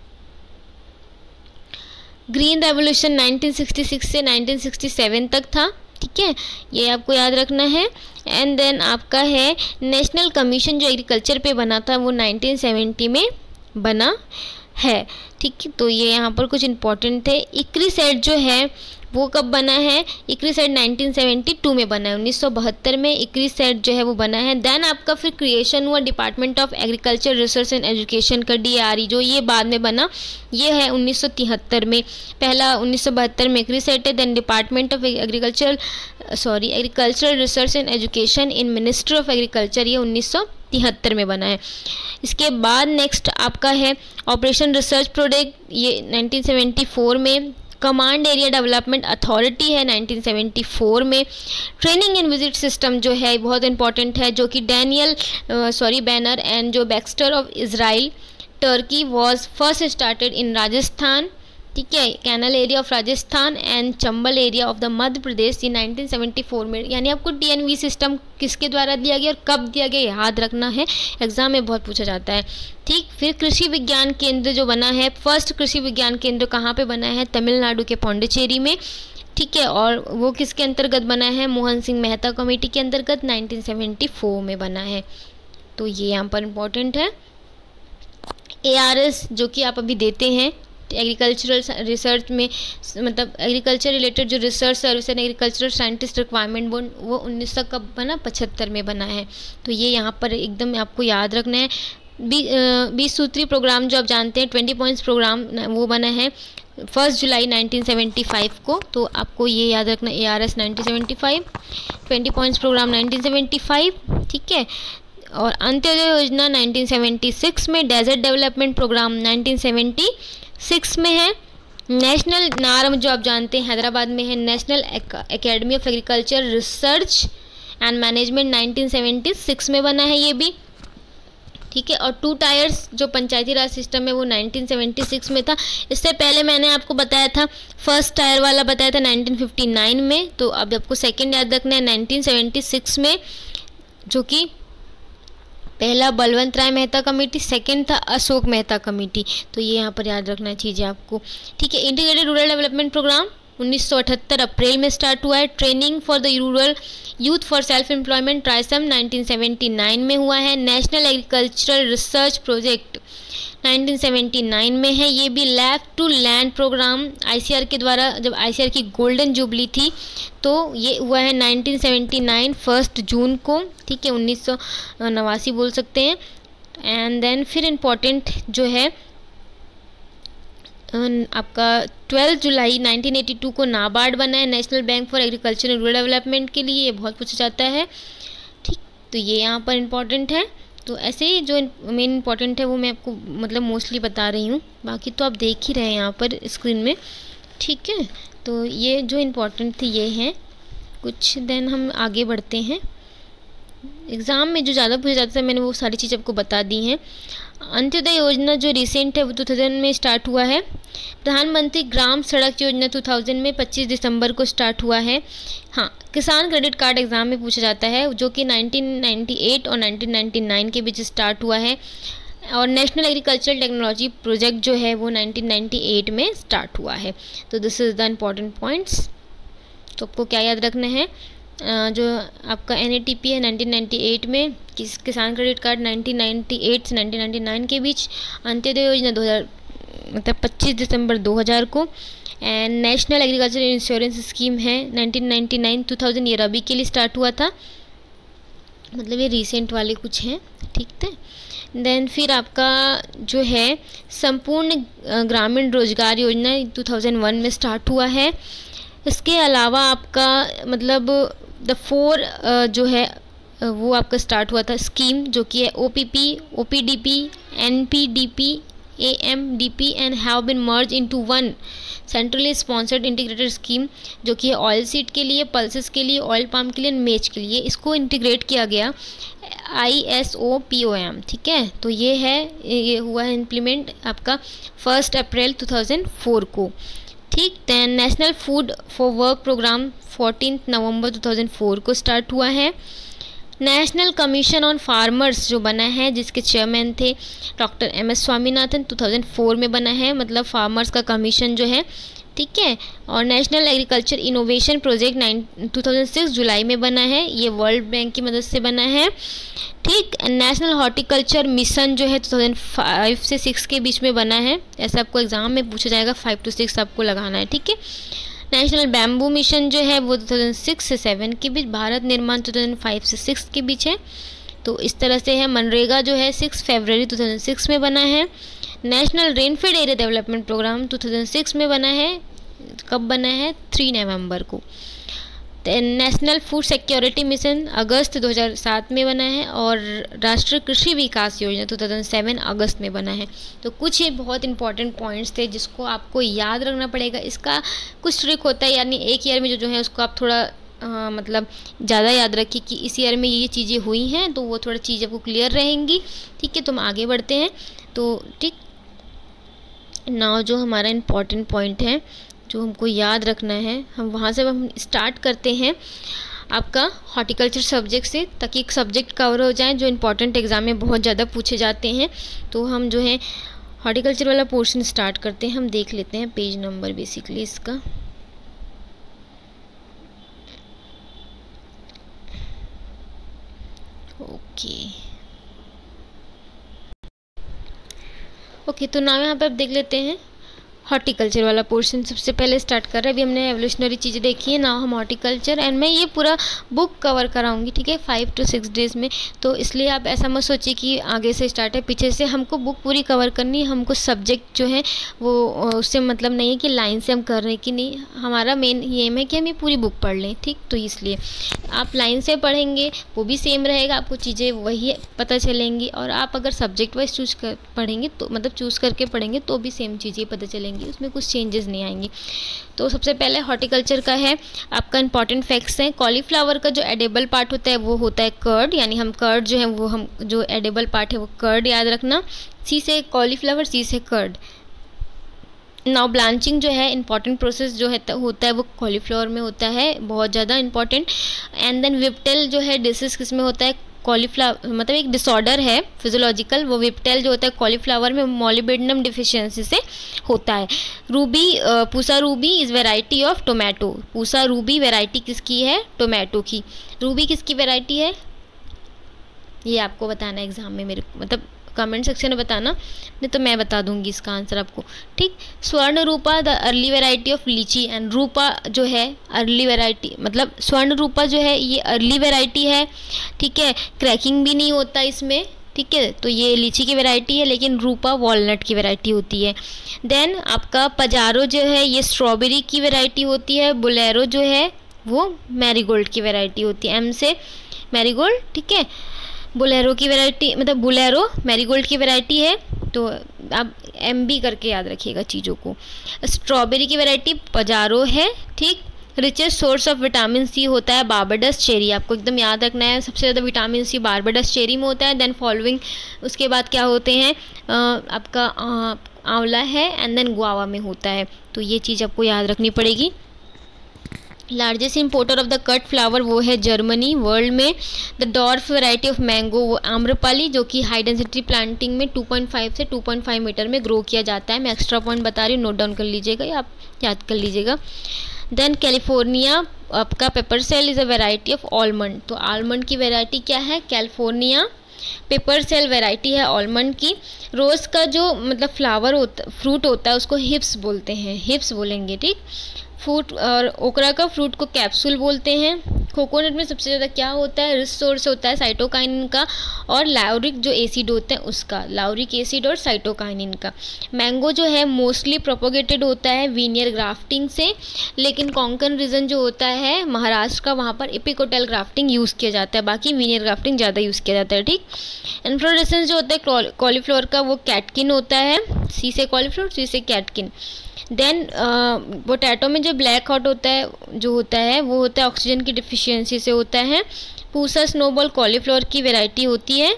ग्रीन रेवोल्यूशन 1966 से 1967 तक था। ठीक है? ये आपको याद रखना है। एंड देन आपका है नेशनल कमीशन जो एग्रीकल्चर पे बना था, वो 1970 में बना है। ठीक है? तो ये यहाँ पर कुछ इंपॉर्टेंट थे। इक्री सेट जो है वो कब बना है? इक्री सेट 1972 में बना है। उन्नीस सौ बहत्तर में इक्री सेट जो है वो बना है। देन आपका फिर क्रिएशन हुआ department of agriculture research and education का डी जो ये बाद में बना, ये है उन्नीस सौ तिहत्तर में। पहला उन्नीस सौ बहत्तर में इक्री सेट है then department of agriculture sorry agricultural research and education in ministry of agriculture ये उन्नीस तिहत्तर में बना है। इसके बाद नेक्स्ट आपका है ऑपरेशन रिसर्च प्रोडक्ट ये 1974 में। कमांड एरिया डेवलपमेंट अथॉरिटी है 1974 में। ट्रेनिंग एंड विज़िट सिस्टम जो है, बहुत इंपॉर्टेंट है, जो कि डैनियल सॉरी बैनर एंड जो baxter of Israel Turkey was first started in Rajasthan ठीक है, canal area of Rajasthan and Chambal area of the Madhya Pradesh ये 1974 में, यानी आपको टीएनवी सिस्टम किसके द्वारा दिया गया और कब दिया गया याद रखना है। एग्ज़ाम में बहुत पूछा जाता है। ठीक, फिर कृषि विज्ञान केंद्र जो बना है फ़र्स्ट कृषि विज्ञान केंद्र कहाँ पे बना है? तमिलनाडु के पौंडीचेरी में। ठीक है, और वो किसके अंतर्गत बना है? मोहन सिंह मेहता कमेटी के अंतर्गत 1974 में बना है। तो ये यहाँ पर इम्पोर्टेंट है। एआरएस जो कि आप अभी देते हैं एग्रीकल्चरल रिसर्च में मतलब एग्रीकल्चर रिलेटेड जो research service and agricultural scientist requirement वो वो उन्नीस सौ कब बना? पचहत्तर में बना है। तो ये यहाँ पर एकदम आपको याद रखना है। बीस सूत्री प्रोग्राम जो आप जानते हैं, ट्वेंटी पॉइंट्स प्रोग्राम वो बना है फ़र्स्ट जुलाई 1975 को। तो आपको ये याद रखना A R S nineteen twenty points program 1975 ठीक है? और अंत्योदय योजना 1976 में डेजर्ट डेवलपमेंट प्रोग्राम 1976 में है। नेशनल नारम जो आप जानते हैं, हैदराबाद में है। National academy of agriculture research and management 1976 में बना है ये भी। ठीक है, और टू टायर्स जो पंचायती राज सिस्टम है वो 1976 में था। इससे पहले मैंने आपको बताया था फ़र्स्ट टायर वाला बताया था 1959 में। तो अब आपको सेकंड याद रखना है 1976 में जो कि पहला बलवंत राय मेहता कमेटी सेकंड था अशोक मेहता कमेटी। तो ये यहाँ पर याद रखना चाहिए आपको। ठीक है integrated rural development program 1978 April में स्टार्ट हुआ है। Training for the rural youth for self employment TRYSEM 1979 में हुआ है। नेशनल एग्रीकल्चरल रिसर्च प्रोजेक्ट 1979 में है। ये भी lab to land program ICAR के द्वारा, जब आईसीआर की गोल्डन जुबली थी तो ये हुआ है 1979 फ़र्स्ट जून को, ठीक है, उन्नीस बोल सकते हैं। एंड देन फिर इम्पोर्टेंट जो है आपका 12 जुलाई 1982 को नाबार्ड बना है national bank for agriculture and rural development के लिए, ये बहुत पूछा जाता है। ठीक तो ये यहाँ पर इम्पोर्टेंट है। तो ऐसे ही जो मेन इंपॉर्टेंट है वो मैं आपको मतलब मोस्टली बता रही हूँ। बाकी तो आप देख ही रहे हैं यहाँ पर स्क्रीन में। ठीक है? तो ये जो इम्पोर्टेंट थी, ये हैं। कुछ देन हम आगे बढ़ते हैं। एग्ज़ाम में जो ज़्यादा पूछा जाता है मैंने वो सारी चीज़ आपको बता दी हैं। अंत्योदय योजना जो रिसेंट है, वो टू थाउज़ेंड में स्टार्ट हुआ है। प्रधानमंत्री ग्राम सड़क योजना टू थाउज़ेंड में पच्चीस दिसंबर को स्टार्ट हुआ है। हाँ किसान क्रेडिट कार्ड एग्ज़ाम में पूछा जाता है, जो कि 1998 और 1999 के बीच स्टार्ट हुआ है। और नेशनल एग्रीकल्चर टेक्नोलॉजी प्रोजेक्ट जो है, वो 1998 में स्टार्ट हुआ है। तो this is the important points तो आपको क्या याद रखना है? जो आपका एनएटीपी है 1998 में, किस, किसान क्रेडिट कार्ड 1998 से 1999 के बीच अंत्योदय योजना 2000 मतलब 25 दिसंबर 2000 को and national agriculture insurance scheme है 1999 2000 ये रबी के लिए स्टार्ट हुआ था। मतलब ये रिसेंट वाले कुछ हैं, ठीक है देन फिर आपका जो है, संपूर्ण ग्रामीण रोज़गार योजना 2001 में स्टार्ट हुआ है। इसके अलावा आपका मतलब द फोर जो है वो आपका स्टार्ट हुआ था स्कीम जो कि है O P P O P D P N P D P A M D P and have been merge into one centrally sponsored integrated scheme जो कि है ऑयल सीड के लिए पल्सेस के लिए ऑयल पाम के लिए मेज के लिए। इसको इंटीग्रेट किया गया I S O P O M ठीक है? तो ये है, ये हुआ है इम्प्लीमेंट आपका फ़र्स्ट अप्रैल 2004 को। ठीक then national food for work program fourteen November 2004 को स्टार्ट हुआ है। नेशनल कमीशन ऑन फार्मर्स जो बना है, जिसके चेयरमैन थे डॉक्टर एम एस स्वामीनाथन 2004 में बना है। मतलब फार्मर्स का कमीशन जो है ठीक है? और national agriculture innovation project nine two July में बना है। ये वर्ल्ड बैंक की मदद से बना है। ठीक? नेशनल हॉर्टिकल्चर मिशन जो है 2005 से सिक्स के बीच में बना है। ऐसा आपको एग्ज़ाम में पूछा जाएगा फाइव टू सिक्स आपको लगाना है। ठीक है? नेशनल बैम्बू मिशन जो है वो 2006 से सेवन के बीच, भारत निर्माण 2005 से सिक्स के बीच है। तो इस तरह से है। मनरेगा जो है सिक्स फरवरी 2006 में बना है। National rainfed area development program 2006 में बना है। कब बना है? थ्री नवंबर को। National food security mission August 2007 में बना है और राष्ट्रीय कृषि विकास योजना 2007 अगस्त में बना है। तो कुछ ये बहुत इंपॉर्टेंट पॉइंट्स थे जिसको आपको याद रखना पड़ेगा। इसका कुछ ट्रिक होता है यानी एक ईयर में जो जो है उसको आप थोड़ा आ, मतलब ज़्यादा याद रखिए कि इस ईयर में ये चीज़ें हुई हैं तो वो थोड़ा चीज़ आपको क्लियर रहेंगी। ठीक है तो हम आगे बढ़ते हैं। तो ठीक नाव जो हमारा इंपॉर्टेंट पॉइंट है, जो हमको याद रखना है, हम वहाँ से हम स्टार्ट करते हैं आपका हॉर्टिकल्चर सब्जेक्ट से, ताकि एक सब्जेक्ट कवर हो जाए जो इम्पोर्टेंट एग्ज़ाम में बहुत ज़्यादा पूछे जाते हैं। तो हम जो है हॉर्टिकल्चर वाला पोर्शन स्टार्ट करते हैं, हम देख लेते हैं पेज नंबर बेसिकली इसका। ओके ओके तो नाम यहाँ पे आप देख लेते हैं। हॉर्टिकल्चर वाला पोर्शन सबसे पहले स्टार्ट कर रहे हैं। अभी हमने एवोल्यूशनरी चीज़ें देखी है ना हम हॉर्टिकल्चर एंड मैं ये पूरा बुक कवर कराऊँगी, ठीक है? फाइव टू सिक्स डेज़ में। तो इसलिए आप ऐसा मत सोचिए कि आगे से स्टार्ट है, पीछे से हमको बुक पूरी कवर करनी हमको सब्जेक्ट जो है, वो उससे मतलब नहीं है कि लाइन से हम कर रहे हैं कि नहीं। हमारा मेन एम है कि हम ये पूरी बुक पढ़ लें, ठीक? तो इसलिए आप लाइन से पढ़ेंगे, वो भी सेम रहेगा, आपको चीज़ें वही पता चलेंगी। और आप अगर सब्जेक्ट वाइज चूज़ कर, पढ़ेंगे तो मतलब चूज़ करके पढ़ेंगे तो भी सेम चीज़ें पता चलेंगी। आएँगी, उसमें कुछ चेंजेस नहीं आएँगे। तो सबसे पहले हॉर्टिकल्चर का है, आपका इंपॉर्टेंट फैक्ट्स हैं। कॉलीफ्लावर का जो एडेबल पार्ट होता है, वो होता है कर्ड यानी हम कर्ड जो है, वो हम, जो एडेबल पार्ट है, वो कर्ड याद रखना। सी से कॉलीफ्लावर सी से कर्ड नाउ ब्लांचिंग जो है इंपॉर्टेंट प्रोसेस जो है होता है, वो कॉलीफ्लावर में होता है, बहुत ज़्यादा इंपॉर्टेंट एंड देन विपटेल जो है डिसीज किसमें होता है? कॉलीफ्लावर मतलब एक डिसऑर्डर है फिजोलॉजिकल वो विपटेल जो होता है कॉलीफ्लावर में मोलिबिडनम डिफिशियंसी से होता है। Ruby Pusa ruby is variety of tomato Pusa ruby variety किसकी है? टोमेटो की। रूबी किसकी वेराइटी है? ये आपको बताना है एग्ज़ाम में मेरे मतलब कमेंट सेक्शन में बताना, नहीं तो मैं बता दूँगी इसका आंसर आपको। ठीक? Swarna Rupa the early variety of litchi and Rupa जो है, अर्ली वेराइटी मतलब स्वर्ण रूपा जो है, ये अर्ली वेराइटी है। ठीक है? क्रैकिंग भी नहीं होता इसमें। ठीक है? तो ये लीची की वैरायटी है, लेकिन रूपा वॉलनट की वैरायटी होती है। देन आपका पजारो जो है, ये स्ट्रॉबेरी की वैरायटी होती है, बुलेरो जो है, वो मैरीगोल्ड की वैरायटी होती है। एम से मैरीगोल्ड, ठीक है? बुलेरो की वैरायटी मतलब बुलेरो मैरीगोल्ड की वैरायटी है तो आप एम बी करके याद रखिएगा चीज़ों को। स्ट्रॉबेरी की वैरायटी पजारो है, ठीक? Richest source of vitamin C होता है बारबडस चेरी आपको एकदम याद रखना है। सबसे ज़्यादा विटामिन सी बारबडस चेरी में होता है देन फॉलोइंग उसके बाद क्या होते हैं? आपका आंवला है एंड देन गुआवा में होता है। तो ये चीज़ आपको याद रखनी पड़ेगी। Largest importer of the cut flower वो है जर्मनी वर्ल्ड में। The dwarf variety of mango वो आम्रपाली जो कि हाई डेंसिटी प्लांटिंग में 2.5 से 2.5 मीटर में ग्रो किया जाता है। मैं एक्स्ट्रा पॉइंट बता रही हूँ नोट डाउन कर लीजिएगा या आप याद कर लीजिएगा। देन कैलिफ़ोर्निया आपका paper shell is a variety of almond तो आलमंड की वेराइटी क्या है? कैलिफ़ोर्निया पेपर सेल वेराइटी है आलमंड की। रोज़ का जो मतलब फ्लावर होता फ्रूट होता है, उसको हिप्स बोलते हैं। हिप्स बोलेंगे, ठीक? फ्रूट और ओकरा का फ्रूट को कैप्सूल बोलते हैं। कोकोनट में सबसे ज़्यादा क्या होता है? रिच सोर्स होता है साइटोकाइनिन का और लाउरिक जो एसिड होता है उसका लाउरिक एसिड और साइटोकाइनिन का। मैंगो जो है मोस्टली प्रोपोगेटेड होता है वीनियर ग्राफ्टिंग से, लेकिन कॉन्कन रीजन जो होता है महाराष्ट्र का, वहाँ पर इपिकोटेल ग्राफ्टिंग यूज़ किया जाता है। बाकी वीनियर ग्राफ्टिंग ज़्यादा यूज़ किया जाता है, ठीक? इन्फ्लोरेसेंस जो होता है कॉलीफ्लोर का वो कैटकिन होता है। सी से कॉलीफ्लोर सी से कैटकिन देन पोटैटो uh, में जो ब्लैक हॉट होता है जो होता है वो होता है ऑक्सीजन की डिफिशियंसी से होता है। पूसा स्नोबॉल कॉलीफ्लावर की वैरायटी होती है।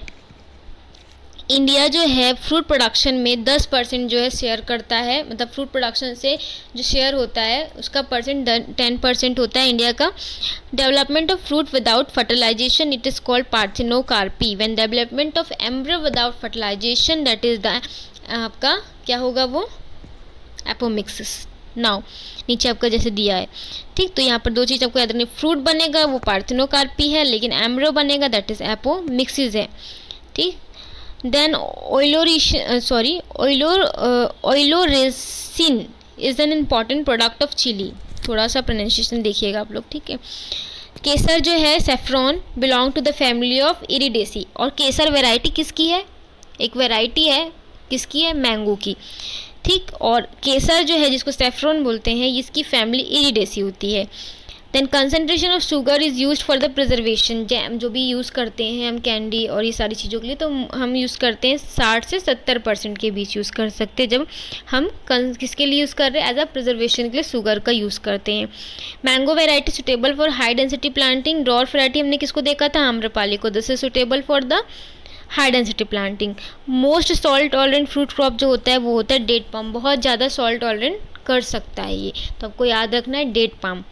इंडिया जो है फ्रूट प्रोडक्शन में 10 परसेंट जो है शेयर करता है। मतलब फ्रूट प्रोडक्शन से जो शेयर होता है उसका परसेंट टेन परसेंट होता है इंडिया का। Development of fruit without fertilization it is called parthenocarpy when development of embryo without fertilization that is the आपका क्या होगा वो? एपोमिक्सिस नाउ नीचे आपका जैसे दिया है। ठीक तो यहाँ पर दो चीज़ आपको याद रखनी। फ्रूट बनेगा, वो पार्थिनोकार्पी है, लेकिन एमरो बनेगा दैट इज़ एपोमिक्सिस है। ठीक then oleoresin sorry oleor oleoresin is an important product of chilli थोड़ा सा प्रोनाउंसिएशन देखिएगा आप लोग, ठीक है। केसर जो है saffron belong to the family of iridaceae और केसर वेराइटी किसकी है? एक वेराइटी है, किसकी है? मैंगो की। ठीक, और केसर जो है, जिसको सेफ्रॉन बोलते हैं, इसकी फैमिली इरीडेसी होती है। Then concentration of sugar is use for the preservation jam जो भी यूज़ करते हैं हम कैंडी और ये सारी चीज़ों के लिए तो हम यूज़ करते हैं साठ से सत्तर परसेंट के बीच यूज़ कर सकते हैं, जब हम किसके लिए यूज़ कर रहे हैं? एज अ प्रिजर्वेशन के लिए शुगर का यूज़ करते हैं। Mango variety suitable for high density planting dwarf variety हमने किसको देखा था? आम्रपाली को। This is suitable for the high density planting most salt tolerant fruit crop जो होता है, वो होता है डेट पाम बहुत ज़्यादा सॉल्ट टॉलरेंट कर सकता है ये। तो आपको याद रखना है डेट पाम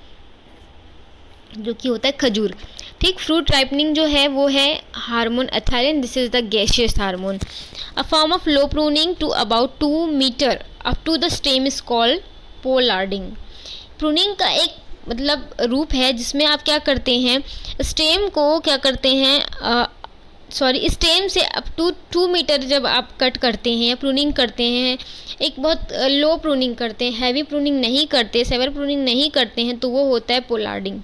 जो कि होता है खजूर। ठीक फ्रूट राइपनिंग जो है, वो है hormone ethylene this is the gaseous hormone a form of low pruning to about two metre up to the stem is called pollarding pruning का एक मतलब रूप है, जिसमें आप क्या करते हैं स्टेम को क्या करते हैं सॉरी स्टेम से अप टू टू मीटर जब आप कट करते हैं या प्रूनिंग करते हैं, एक बहुत लो प्रूनिंग करते हैं हैवी प्रूनिंग नहीं करते सेवर प्रूनिंग नहीं करते हैं तो वो होता है पोलार्डिंग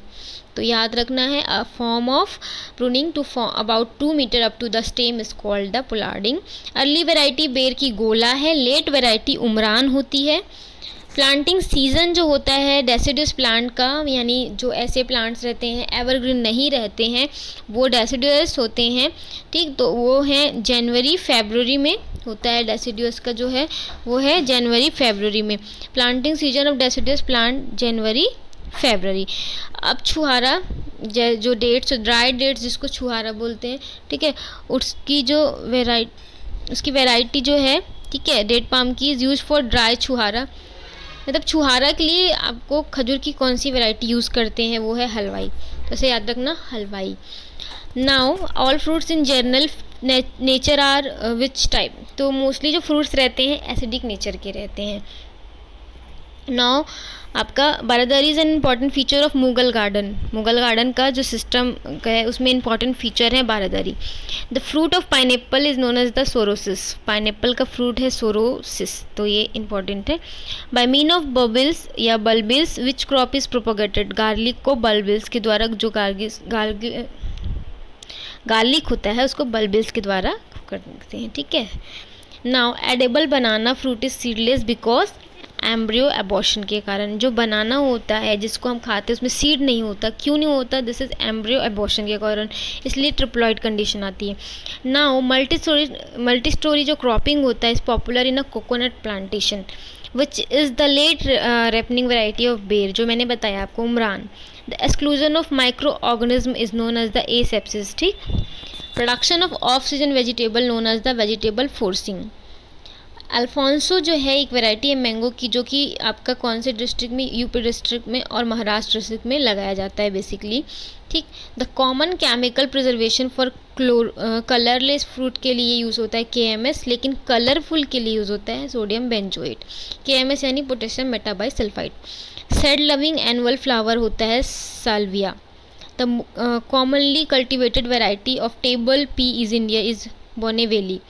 तो याद रखना है a form of pruning to about two metre up to the stem is called the pollarding early variety ber की गोला है लेट वेराइटी उमरान होती है. प्लांटिंग सीज़न जो होता है डेसिडस प्लांट का, यानी जो ऐसे प्लांट्स रहते हैं एवरग्रीन नहीं रहते हैं, वो डेसिडस होते हैं, ठीक? तो वो हैं जनवरी फेबररी में होता है डेसिडियस का जो है, वो है जनवरी फेबररी में। Planting season of deciduous plant January February अब छुहारा, जो डेट्स ड्राई डेट्स जिसको छुहारा बोलते हैं, ठीक है? उसकी जो वेराइटी उसकी वेराइटी जो है, ठीक है? डेट पाम की is use for dry chhuhara. मतलब छुहारा के लिए आपको खजूर की कौन सी वैरायटी यूज़ करते हैं, वो है हलवाई। तो इसे याद रखना, हलवाई। Now all fruits in general nature are which type तो मोस्टली जो फ्रूट्स रहते हैं एसिडिक नेचर के रहते हैं। नाउ आपका बारादरी is an important feature of Mughal garden Mughal garden का जो सिस्टम है, उसमें इंपॉर्टेंट फीचर है बारादरी the fruit of pine is known as the sorosis pine का फ्रूट है सोरोसिस तो ये इंपॉर्टेंट है. बाय मीन ऑफ़ बबिल्स या bulbils which crop is propagated garlic को बल्बिल्स के द्वारा जो गार्गिस गार्लिक होता है, उसको बल्बिल्स के द्वारा करते हैं, ठीक है? Now edible banana fruit is seedless because embryo abortion के कारण, जो बनाना होता है, जिसको हम खाते हैं, उसमें सीड नहीं होता। क्यों नहीं होता? दिस इज़ एम्ब्रियो एबॉर्शन के कारण। इसलिए ट्रिप्लॉइड कंडीशन आती है। Now multi storey multi storey जो क्रॉपिंग होता है is popular in a coconut plantation which is the late ripening variety of ber जो मैंने बताया आपको, Umran. The exclusion of micro organism is known as the asepsis ठीक? Production of off season vegetable known as the vegetable forcing Alphonso जो है एक variety है mango की, जो कि आपका कौन से डिस्ट्रिक्ट में यूपी डिस्ट्रिक्ट में और महाराष्ट्र डिस्ट्रिक्ट में लगाया जाता है बेसिकली ठीक? The common chemical preservation for colour colourless fruit के लिए यूज़ होता है के लेकिन कलरफुल के लिए यूज़ होता है सोडियम बेंजोएट के यानी potassium metabisulphite shade loving annual flower होता है salvia the commonly cultivated variety of table pea is India is Bonneville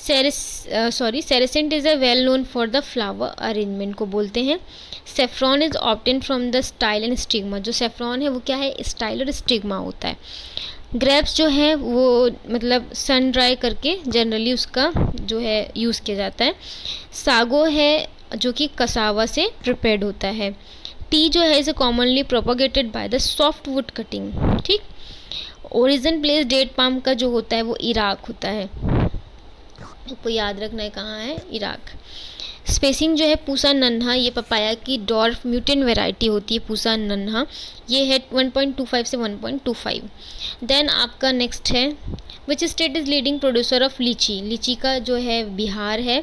sorry crescent is a well known for the flower arrangement को बोलते हैं। Saffron is obtain from the style and stigma जो saffron है, वो क्या है? Style और stigma होता है। ग्रेप्स जो है, वो मतलब सन ड्राई करके जनरली उसका जो है यूज़ किया जाता है। सागो है, जो कि कसावा से प्रिपेयर्ड होता है। टी जो है is commonly propagated by the soft wood cutting ठीक? ओरिजिन प्लेस डेट पाम का जो होता है, वो इराक होता है। आपको याद रखना है कहाँ है? इराक। स्पेसिंग जो है पूसा नन्हा, ये पपाया की डॉर्फ म्यूटेंट वेराइटी होती है पूसा नन्हा। ये है 1.25 से 1.25 देन आपका नेक्स्ट है which state is leading producer of litchi litchi का जो है बिहार है।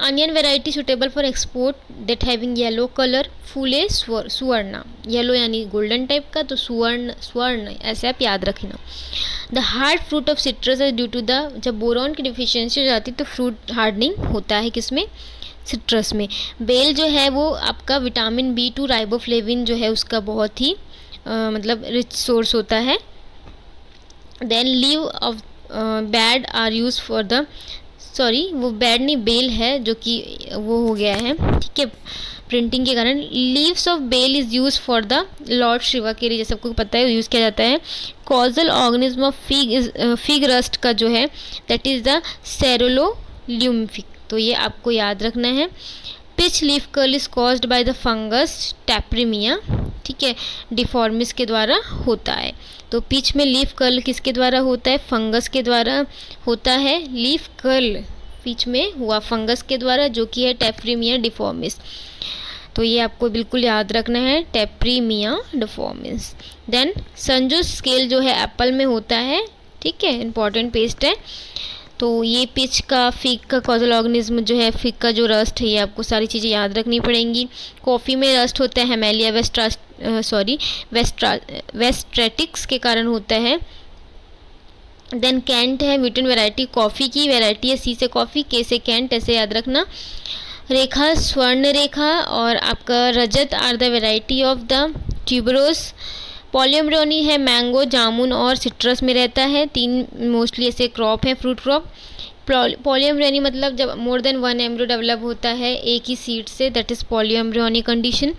Onion variety suitable for export that having yellow colour Phule Suvarna. Yellow यानी गोल्डन टाइप का तो सुवर्ण स्वर्ण ऐसे आप याद रखना। The hard fruit of citrus is due to the जब बोरॉन की डिफिशियंसी हो जाती है तो फ्रूट हार्डनिंग होता है किसमें? सिट्रस में। बेल जो है वो आपका विटामिन बी टू राइबोफ्लेविन जो है उसका बहुत ही आ, मतलब रिच सोर्स होता है। Then leave of bad are use for the sorry वो बैड नहीं बेल है, जो कि वो हो गया है, ठीक है? प्रिंटिंग के कारण leaves of bael is use for the lord Shiva के लिए, जैसे सबको पता है यूज़ किया जाता है। Causal organism of fig is fig rust का जो है दैट इज़ द सेरोलो ल्यूमफिक तो ये आपको याद रखना है। Peach leaf curl is caused by the fungus taphrina, ठीक है, डिफॉर्मिस के द्वारा होता है। तो पिच में लीफ कर्ल किसके द्वारा होता है? फंगस के द्वारा होता है। लीफ कर्ल पिच में हुआ फंगस के द्वारा, जो कि है टैप्रीमिया डिफॉर्मिस। तो ये आपको बिल्कुल याद रखना है, taphrina deformans. Then San Jose scale जो है, एप्पल में होता है, ठीक है, इंपॉर्टेंट पेस्ट है। तो ये पिच का, फिक का कॉजल ऑर्गेनिज्म जो है, फिक का जो रस्ट है, ये आपको सारी चीज़ें याद रखनी पड़ेंगी। कॉफ़ी में रस्ट होता है हेमेलिया वेस्ट्रा सॉरी वेस्ट्रा, वेस्ट्रेटिक्स के कारण होता है। देन कैंट है म्यूटन वैरायटी, कॉफ़ी की वैरायटी है, सी से कॉफ़ी, के से कैंट, ऐसे याद रखना। रेखा, स्वर्ण रेखा और आपका Rajat are the variety of the tuberose. Polyembryony है, मैंगो, जामुन और सिट्रस में रहता है। तीन मोस्टली ऐसे क्रॉप है, फ्रूट क्रॉप। पॉलियमरोनी मतलब जब more than one embryo develop होता है, एक ही सीड से that is polyembryony condition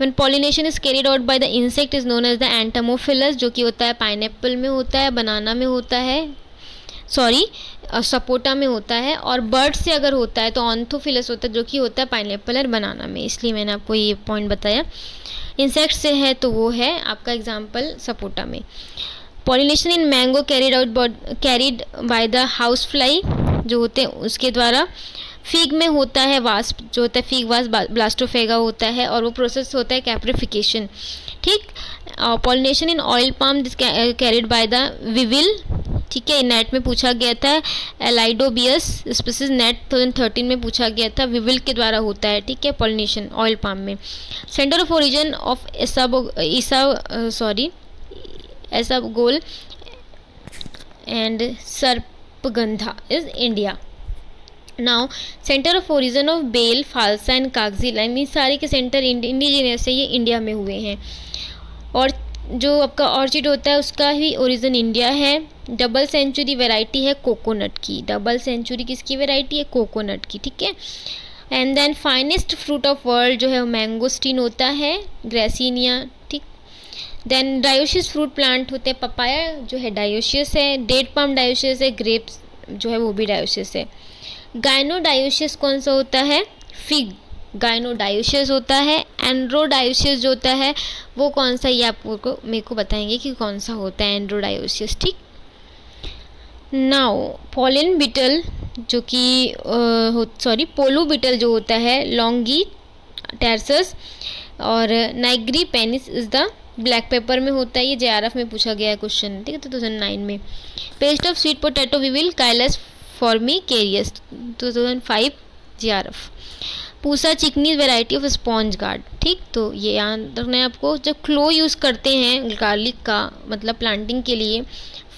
when pollination is carried out by the insect is known as the entomophilous जो कि होता है पाइनएप्पल में होता है बनाना में होता है। सॉरी सपोटा में होता है और बर्ड से अगर होता है तो ऑन्थोफिलस होता है, जो कि होता है पाइनएप्पल और बनाना में। इसलिए मैंने आपको ये पॉइंट बताया। इंसेक्ट से है तो वो है आपका एग्ज़ाम्पल सपोटा में। Pollination in mango carried out carried by the house fly जो होते हैं उसके द्वारा फिग में होता है वास्प, जो होता है फीग वास्प ब्लास्टोफेगा होता है और वो प्रोसेस होता है कैप्रिफिकेशन ठीक? Pollination in oil palm carried by the weevil ठीक है नेट में पूछा गया था एलाइडोबियस स्पीसीज नेट 2013 में पूछा गया था विविल के द्वारा होता है, ठीक है पॉलिनेशन ऑयल पाम में. सेंटर ऑफ़ ओरिजिन ऑफ़ ऐसा ईसा sorry isabgol and sarpagandha is India now centre of origin of bael phalsa and kagzi lime ये सारे के सेंटर इंडिजीनियस है ये इंडिया में हुए हैं। और जो आपका ऑर्चिड होता है, उसका ही ओरिजिन इंडिया है। डबल सेंचुरी वैरायटी है कोकोनट की। डबल सेंचुरी किसकी वैरायटी है? कोकोनट की, ठीक है? And then finest fruit of world जो है मैंगोस्टीन होता है ग्रेसिनिया ठीक? देन डायोशियस फ्रूट प्लांट होते हैं पपाया जो है डायोशियस है डेट पम डायोशियस है ग्रेप्स जो है, वो भी डायोशियस है। गाइनोडायोशियस कौन सा होता है? फिग। गाइनोडायोशियस होता है। एंड्रोडायोशियस जो होता है, वो कौन सा? ये आपको मेरे को बताएँगे कि कौन सा होता है एंड्रोडायोशियस ठीक? नाउ पोलिन बिटल जो कि सॉरी पोलो बिटल जो होता है लॉन्गी टैरसस और nigripennis is the black pepper में होता है। ये जे में पूछा गया है क्वेश्चन ठीक है? टू थाउज़ेंड नाइन में। Pest of sweet potato weevil cylas formicarius two thousand five G R F Pusa Chikni variety of sponge guard ठीक? तो ये याद रखना है आपको, जब क्लो यूज़ करते हैं गार्लिक का मतलब प्लांटिंग के लिए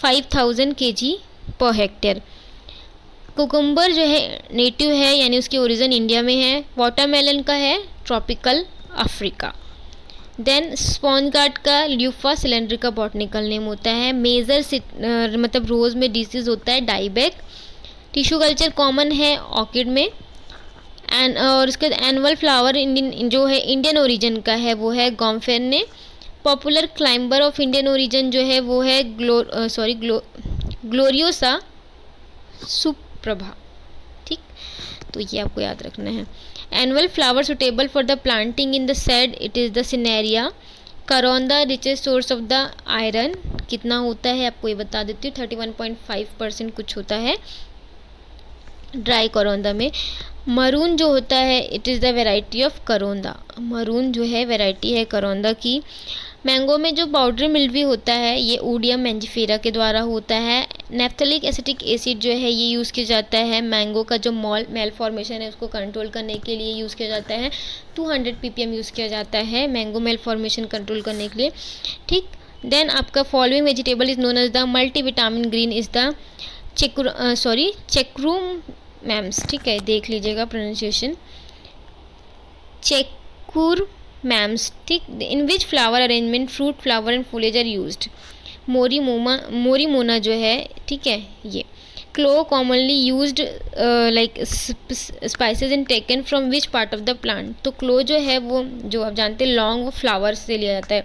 फाइव थाउज़ेंड के जी पर हेक्टेयर कुकुम्बर जो है नेटिव है, यानी उसकी ओरिजिन इंडिया में है वाटरमेलन का है tropical Africa then sponge gourd का ल्यूफा सिलेंडर का बॉटनिकल नेम होता है मेजर मतलब रोज़ में डिसीज़ होता है डाइबैक टिश्यू कल्चर कॉमन है ऑर्किड में। एंड और उसके एनुअल फ्लावर इंडियन, जो है इंडियन ओरिजिन का है, वो है gomphrena. Popular climber of Indian origin जो है, वो है glow sorry, glow, gloriosa superba, ठीक? तो ये आपको याद रखना है। Annual flower suitable for the planting in the shade, it is the cineraria. Karonda richest source of the iron कितना होता है, आपको ये बता देती हूँ thirty one point five percent कुछ होता है। ड्राई करौंदा में। मरून जो होता है it is the variety of karonda. Maroon जो है वेराइटी है करौंदा की। मैंगो में जो पाउडरी मिल्वी होता है, ये ओडियम मैंजीफेरा के द्वारा होता है। नेफ्थलिक एसिटिक एसिड जो है, ये यूज़ किया जाता है। मैंगो का जो मॉल मेल फॉर्मेशन है, उसको कंट्रोल करने के लिए यूज़ किया जाता है। 200 ppm यूज़ किया जाता है मैंगो मेल फॉर्मेशन कंट्रोल करने के लिए। ठीक? देन आपका following vegetable is known as the multi green is the चेक्रू sorry chekkurmanis ठीक है, देख लीजिएगा प्रोनाउंसिएशन चेकुर मैम्स ठीक in which flower arrangement fruit flower and foliage are use moribana moribana जो है, ठीक है, ये. Clove commonly use like spices in taken from which part of the plant तो क्लो जो है वो, जो आप जानते हैं लॉन्ग वो फ्लावर से लिया जाता है।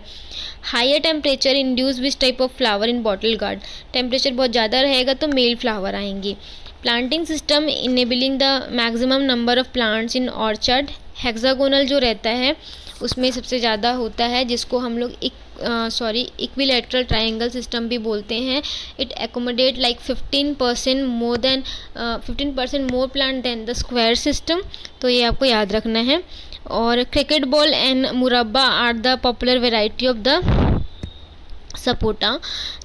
Higher temperature induce which type of flower in bottle gourd temperature बहुत ज़्यादा रहेगा तो मेल फ्लावर आएँगे। Planting system enabling the maximum number of plants in orchard hexagonal जो रहता है, उसमें सबसे ज़्यादा होता है, जिसको हम लोग एक सॉरी इक्विलेटरल ट्राइंगल सिस्टम भी बोलते हैं। It accommodate like fifteen percent more than fifteen percent more plant than the square system तो ये आपको याद रखना है। और cricket ball and Murabba are the popular variety of the sapota,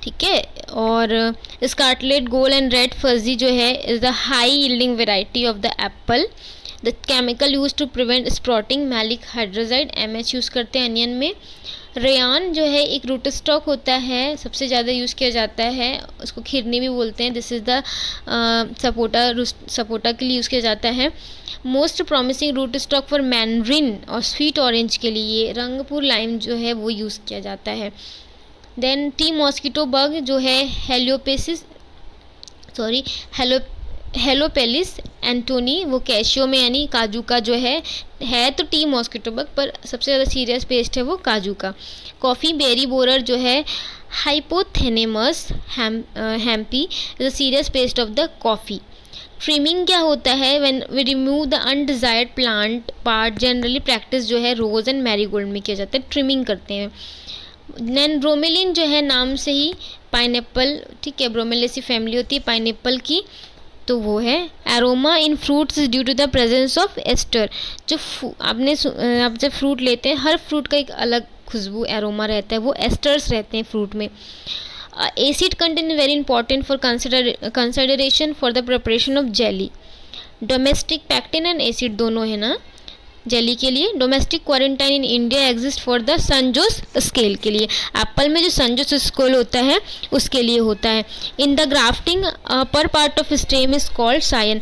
ठीक है? और Scarlett goal and red Fuji जो है is the high yielding variety of the apple the chemical use to prevent sprouting maleic hydrazide M H use करते हैं onion में। Ryan जो है, एक रूट स्टॉक होता है, सबसे ज़्यादा यूज़ किया जाता है, उसको खिरनी भी बोलते हैं। This is the sapota sapota के लिए यूज़ किया जाता है। Most promising root stock for mandarin और स्वीट ऑरेंज के लिए रंगपुर लाइम जो है, वो यूज़ किया जाता है। देन टी मॉस्किटो बग जो है हेलियोपेसिस सॉरी हेलो हेलोपेलिस एंटोनी, वो कैशियो में, यानी काजू का जो है है तो टी मॉस्किटो बग, पर सबसे ज़्यादा सीरियस पेस्ट है वो काजू का। कॉफ़ी बेरी बोरर जो है, हाइपोथेनेमस हैम hampei, is a serious pest of the coffee. Trimming क्या होता है when we remove the undesired plant part generally practice जो है रोज़ एंड मैरीगोल्ड में किया जाता है ट्रिमिंग करते हैं। देन ब्रोमेलिन जो है, नाम से ही पाइन ठीक है ब्रोमेलेसी फैमिली होती है पाइन की। तो वो है। Aroma in fruits due to the presence of ester जो आपने आप जब फ्रूट लेते हैं, हर फ्रूट का एक अलग खुशबू एरोमा रहता है। वो एस्टर्स रहते हैं फ्रूट में। Acid content very important for consider consideration for the preparation of jelly domestic pectin and acid दोनों है ना? जेली के लिए domestic quarantine in India exist for the San Jose scale के लिए। एप्पल में जो संजोस स्केल होता है, उसके लिए होता है। इन द ग्राफ्टिंग पर part of stem is called scion